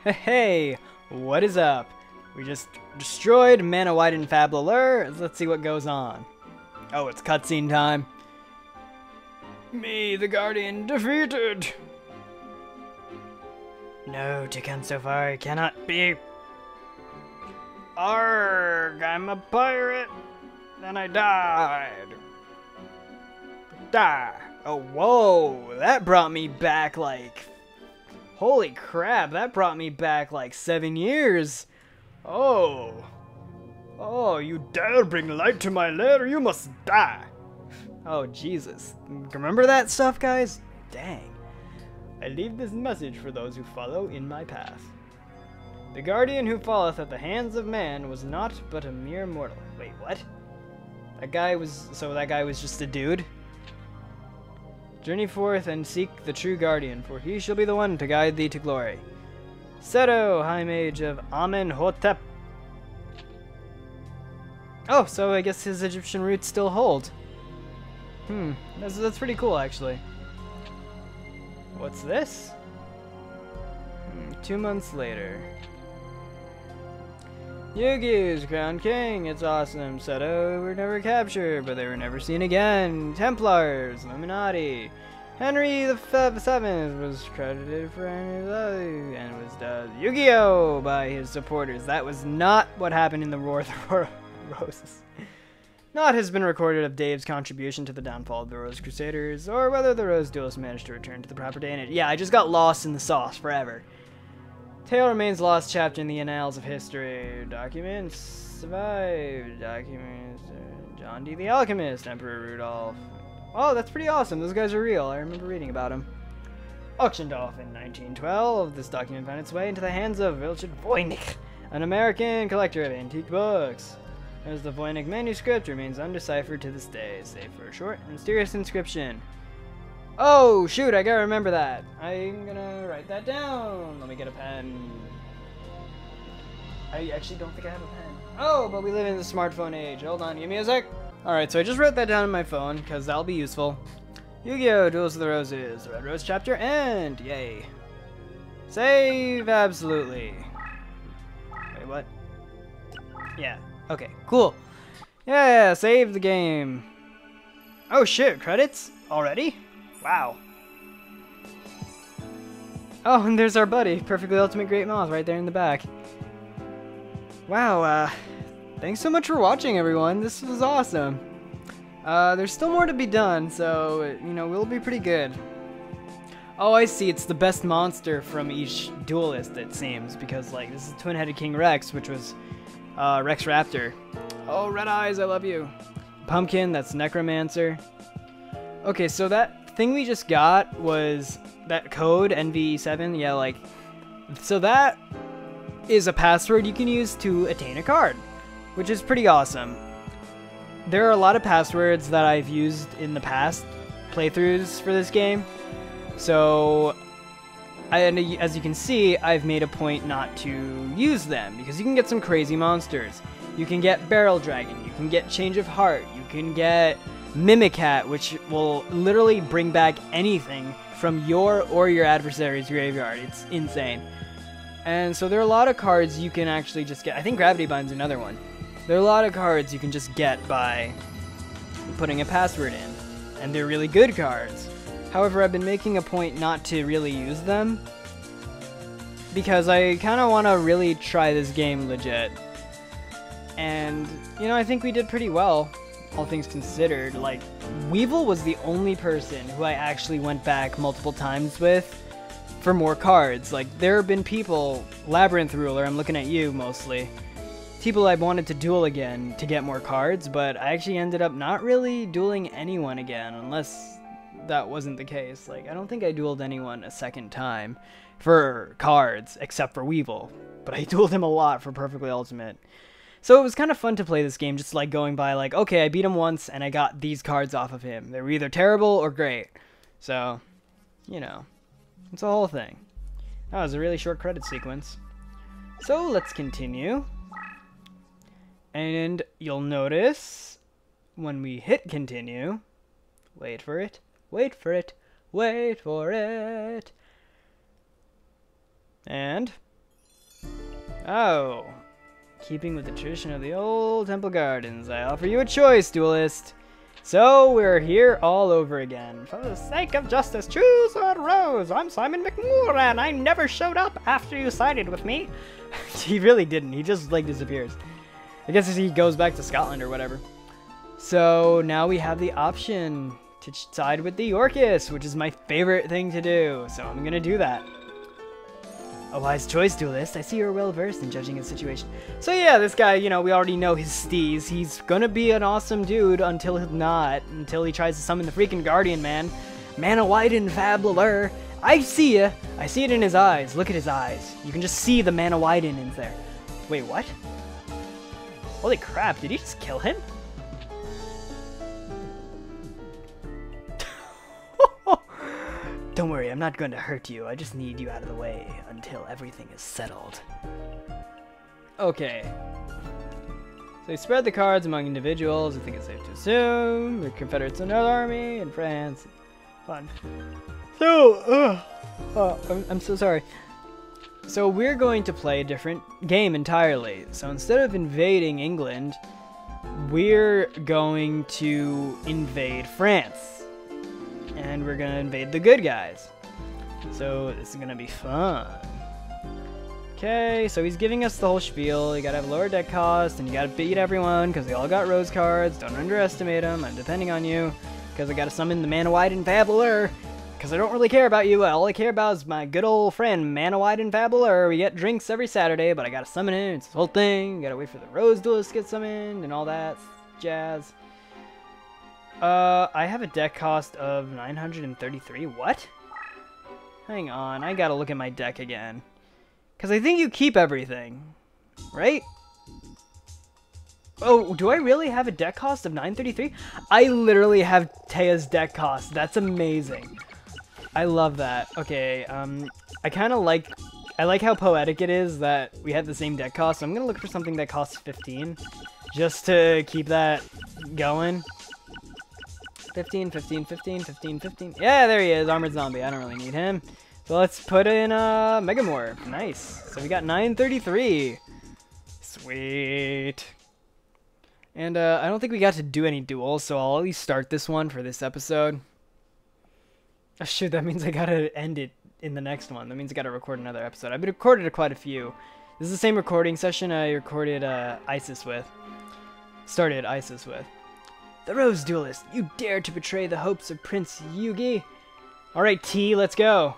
Hey, what is up? We just destroyed Manawyddan fab Llyr. Let's see what goes on. Oh, it's cutscene time. Me, the Guardian, defeated. No, to come so far cannot be. Arg, I'm a pirate. Then I died. Die. Oh, whoa, that brought me back like Holy crap, that brought me back like seven years. Oh. Oh, you dare bring light to my lair, you must die. Oh, Jesus. Remember that stuff, guys? Dang. I leave this message for those who follow in my path. The guardian who falleth at the hands of man was not but a mere mortal. Wait, what? That guy was... So that guy was just a dude? Journey forth and seek the true guardian, for he shall be the one to guide thee to glory. Seto, high mage of Amenhotep. Oh, so I guess his Egyptian roots still hold. Hmm, that's, that's pretty cool, actually. What's this? Hmm, two months later. Yugi's crowned king. It's awesome. Seto were never captured, but they were never seen again. Templars, Illuminati. Henry the Seventh was credited for Henry and was dubbed Yu-Gi-Oh by his supporters. That was not what happened in the War of the Roses. Not has been recorded of Dave's contribution to the downfall of the Rose Crusaders, or whether the Rose Duelists managed to return to the proper day it. Yeah, I just got lost in the sauce forever. Tale remains lost chapter in the annals of history. Documents survived. Documents. John Dee the Alchemist, Emperor Rudolph. Oh, that's pretty awesome. Those guys are real. I remember reading about them. Auctioned off in 1912, this document found its way into the hands of Richard Voynich, an American collector of antique books. As the Voynich manuscript remains undeciphered to this day, save for a short, mysterious inscription. Oh, shoot, I gotta remember that. I'm gonna write that down. Let me get a pen. I actually don't think I have a pen. Oh, but we live in the smartphone age. Hold on, give me a sec. Alright, so I just wrote that down on my phone, because that'll be useful. Yu-Gi-Oh! Duels of the Roses, Red Rose chapter and Yay. Save, absolutely. Wait, what? Yeah, okay, cool. Yeah, save the game. Oh shit, credits? Already? Wow. Oh, and there's our buddy, Perfectly Ultimate Great Moth, right there in the back. Wow, uh, thanks so much for watching, everyone. This was awesome. Uh, there's still more to be done, so, you know, we'll be pretty good. Oh, I see. It's the best monster from each duelist, it seems, because, like, this is Twin-Headed King Rex, which was uh, Rex Raptor. Oh, Red Eyes, I love you. Pumpkin, that's Necromancer. Okay, so that thing we just got was that code NV7. Yeah, like so that is a password you can use to attain a card, which is pretty awesome. There are a lot of passwords that I've used in the past playthroughs for this game. So I, as you can see, I've made a point not to use them because you can get some crazy monsters. You can get Barrel Dragon, you can get Change of Heart, you can get Mimikat, which will literally bring back anything from your or your adversary's graveyard. It's insane. And so there are a lot of cards you can actually just get. I think Gravity Bind's another one. There are a lot of cards you can just get by putting a password in. And they're really good cards. However, I've been making a point not to really use them. Because I kind of want to really try this game legit. And, you know, I think we did pretty well all things considered, like, Weevil was the only person who I actually went back multiple times with for more cards. Like, there have been people, Labyrinth Ruler, I'm looking at you mostly, people I wanted to duel again to get more cards, but I actually ended up not really dueling anyone again, unless that wasn't the case. Like, I don't think I dueled anyone a second time for cards, except for Weevil, but I dueled him a lot for Perfectly Ultimate. So it was kind of fun to play this game, just like going by like, okay, I beat him once and I got these cards off of him. They were either terrible or great. So, you know, it's a whole thing. That was a really short credit sequence. So let's continue. And you'll notice when we hit continue, wait for it, wait for it, wait for it. And Oh. Keeping with the tradition of the old Temple Gardens, I offer you a choice, duelist. So we're here all over again. For the sake of justice, choose a rose. I'm Simon McMooran, and I never showed up after you sided with me. he really didn't. He just like disappears. I guess he goes back to Scotland or whatever. So now we have the option to side with the Orcus, which is my favorite thing to do. So I'm gonna do that. A wise choice, duelist. I see you're well versed in judging a situation. So yeah, this guy, you know, we already know his steez. He's gonna be an awesome dude until he's not, until he tries to summon the freaking Guardian Man. Manawyddan. I see ya. I see it in his eyes. Look at his eyes. You can just see the Manawyddan in there. Wait, what? Holy crap, did he just kill him? Don't worry, I'm not going to hurt you. I just need you out of the way until everything is settled. Okay. So you spread the cards among individuals. I think it's safe to assume. The Confederates another army in France. Fun. So, uh, uh, I'm, I'm so sorry. So we're going to play a different game entirely. So instead of invading England, we're going to invade France and we're gonna invade the good guys. So this is gonna be fun. Okay, so he's giving us the whole spiel. You gotta have lower deck cost, and you gotta beat everyone, because they all got rose cards. Don't underestimate them. I'm depending on you, because I gotta summon the Manawyddan fab Llyr, because I don't really care about you. All I care about is my good old friend, Manawyddan fab Llyr. We get drinks every Saturday, but I gotta summon him. It's this whole thing. You gotta wait for the Rose Duelist to get summoned, and all that jazz. Uh, I have a deck cost of 933. What? Hang on, I gotta look at my deck again. Because I think you keep everything, right? Oh, do I really have a deck cost of 933? I literally have Téa's deck cost. That's amazing. I love that. Okay, um, I kind of like, I like how poetic it is that we have the same deck cost. So I'm going to look for something that costs 15 just to keep that going. 15, 15, 15, 15, 15. Yeah, there he is, Armored Zombie. I don't really need him. So let's put in uh, Megamorph. Nice. So we got 933. Sweet. And uh, I don't think we got to do any duels, so I'll at least start this one for this episode. Oh, shoot, that means I gotta end it in the next one. That means I gotta record another episode. I've been recorded quite a few. This is the same recording session I recorded uh, Isis with. Started Isis with. The Rose Duelist, you dare to betray the hopes of Prince Yugi? Alright, T, let's go.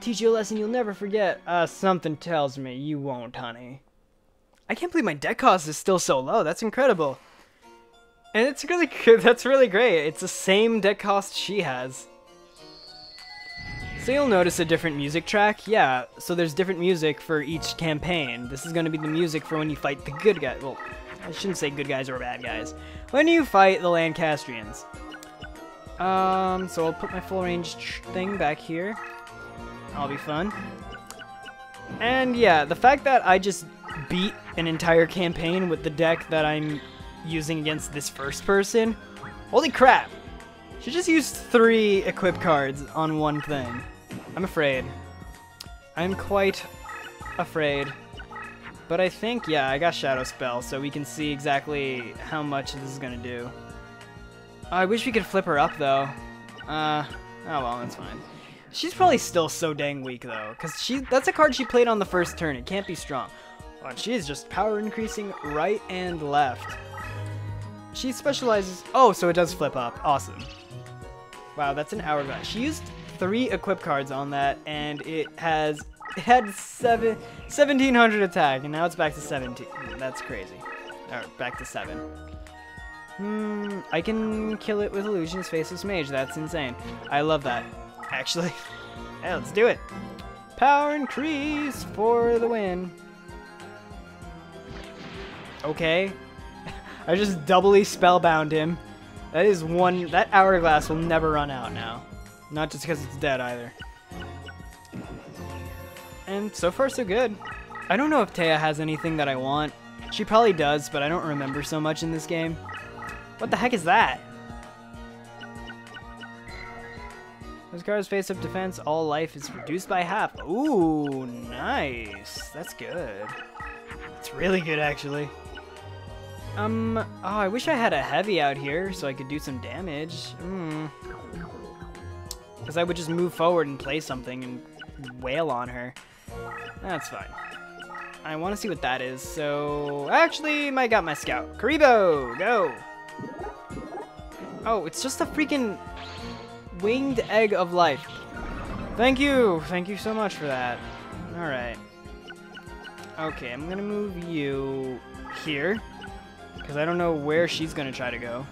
Teach you a lesson you'll never forget. Uh, something tells me you won't, honey. I can't believe my deck cost is still so low. That's incredible. And it's really good. That's really great. It's the same deck cost she has. So you'll notice a different music track. Yeah, so there's different music for each campaign. This is going to be the music for when you fight the good guy. Well, I shouldn't say good guys or bad guys. When you fight the Lancastrians. Um, so I'll put my full range thing back here. I'll be fun. And yeah, the fact that I just beat an entire campaign with the deck that I'm using against this first person. Holy crap! She just used three equip cards on one thing. I'm afraid. I'm quite afraid. But I think, yeah, I got Shadow Spell, so we can see exactly how much this is going to do. Oh, I wish we could flip her up, though. Uh, oh well, that's fine. She's probably still so dang weak, though, because she that's a card she played on the first turn. It can't be strong. Oh, she is just power increasing right and left. She specializes... Oh, so it does flip up. Awesome. Wow, that's an hourglass. She used three equip cards on that, and it has had seven, 1700 attack, and now it's back to 17. That's crazy. Alright, back to 7. Hmm, I can kill it with Illusionist Faceless Mage. That's insane. I love that, actually. hey, let's do it. Power increase for the win. Okay. I just doubly spellbound him. That is one... That hourglass will never run out now. Not just because it's dead, either. And so far, so good. I don't know if Téa has anything that I want. She probably does, but I don't remember so much in this game. What the heck is that? Those cards face up defense, all life is reduced by half. Ooh, nice. That's good. It's really good, actually. Um, oh, I wish I had a heavy out here so I could do some damage. Hmm. Because I would just move forward and play something and wail on her. That's fine. I want to see what that is, so... Actually, I got my scout. Kuriboh, go! Oh, it's just a freaking winged egg of life. Thank you! Thank you so much for that. Alright. Okay, I'm gonna move you here. Because I don't know where she's gonna try to go.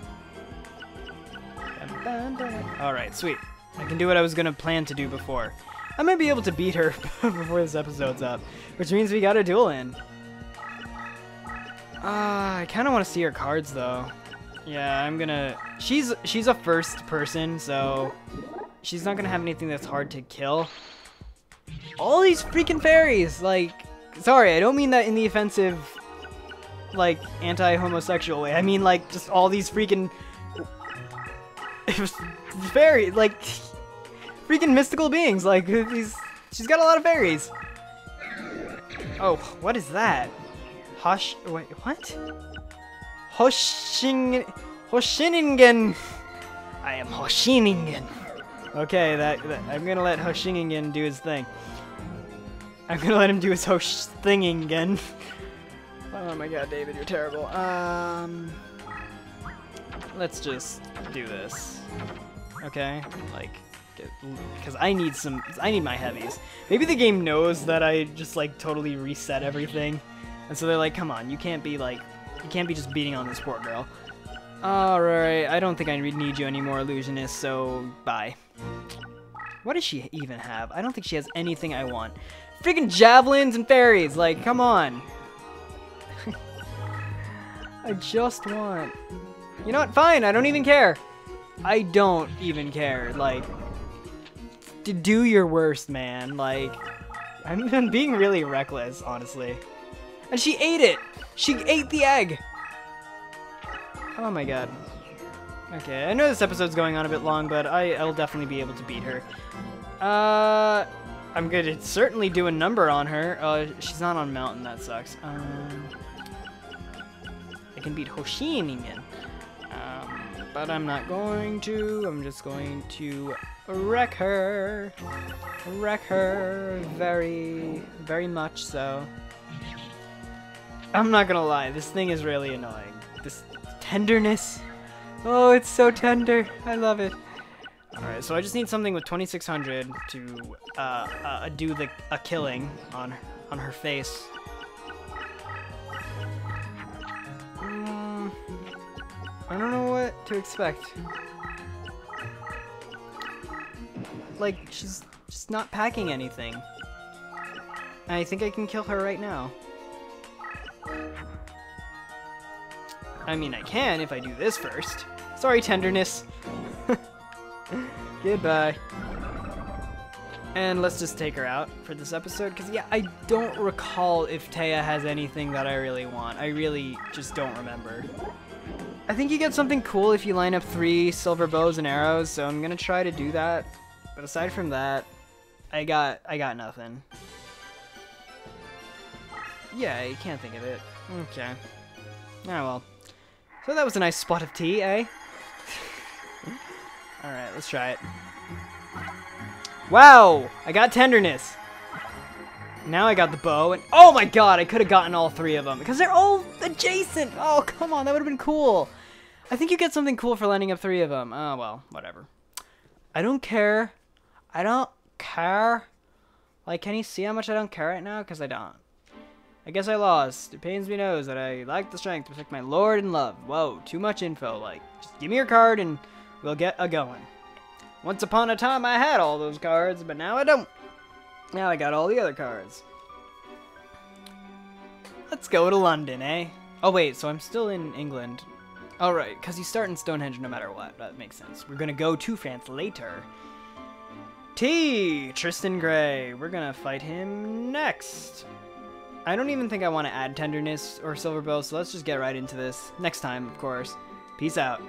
Alright, sweet. I can do what I was gonna plan to do before. I might be able to beat her before this episode's up, which means we got a duel in. Uh, I kind of want to see her cards though. Yeah, I'm gonna. She's she's a first person, so she's not gonna have anything that's hard to kill. All these freaking fairies, like, sorry, I don't mean that in the offensive, like, anti-homosexual way. I mean like just all these freaking fairies, like freaking mystical beings. Like these, she's got a lot of fairies. Oh, what is that? Hush. Wait, what? Hoshing, Hoshiningen. I am Hoshiningen. Okay, that, that, I'm gonna let Hoshiningen do his thing. I'm gonna let him do his Hosh thinging again. oh my god, David, you're terrible. Um, let's just do this. Okay, like because I need some, I need my heavies. Maybe the game knows that I just like totally reset everything, and so they're like, come on, you can't be like, you can't be just beating on this poor girl. Alright, I don't think I need you anymore, Illusionist, so bye. What does she even have? I don't think she has anything I want. Freaking javelins and fairies, like, come on. I just want... You know what? Fine, I don't even care. I don't even care. Like, do your worst, man. Like, I'm being really reckless, honestly. And she ate it! She ate the egg! Oh my god. Okay, I know this episode's going on a bit long, but I, I'll definitely be able to beat her. Uh, I'm gonna certainly do a number on her. Uh, she's not on mountain, that sucks. Um, I can beat Hoshiningen. Um, but I'm not going to. I'm just going to wreck her. Wreck her very, very much so. I'm not gonna lie, this thing is really annoying. This tenderness. Oh, it's so tender. I love it. Alright, so I just need something with 2600 to uh, uh, do the a killing on on her face. Mm, I don't know what to expect. Like, she's just not packing anything. I think I can kill her right now. I mean, I can if I do this first. Sorry, tenderness. Goodbye. And let's just take her out for this episode, because yeah, I don't recall if Téa has anything that I really want. I really just don't remember. I think you get something cool if you line up three silver bows and arrows, so I'm gonna try to do that. But aside from that, I got I got nothing. Yeah, you can't think of it. Okay. Oh well. So that was a nice spot of tea, eh? Alright, let's try it. Wow! I got tenderness! Now I got the bow, and oh my god, I could have gotten all three of them, because they're all adjacent! Oh, come on, that would have been cool! I think you get something cool for lining up three of them. Oh, well, whatever. I don't care I don't care. Like, can you see how much I don't care right now? Because I don't. I guess I lost. It pains me knows that I lack the strength to protect my lord and love. Whoa, too much info. Like, just give me your card and we'll get a going. Once upon a time I had all those cards, but now I don't. Now I got all the other cards. Let's go to London, eh? Oh wait, so I'm still in England. Alright, because you start in Stonehenge no matter what. That makes sense. We're gonna go to France later. T! Tristan Gray. We're gonna fight him next. I don't even think I want to add tenderness or silver bow, so let's just get right into this. Next time, of course. Peace out.